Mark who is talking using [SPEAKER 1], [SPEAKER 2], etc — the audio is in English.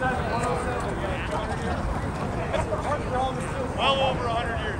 [SPEAKER 1] Well over 100 years.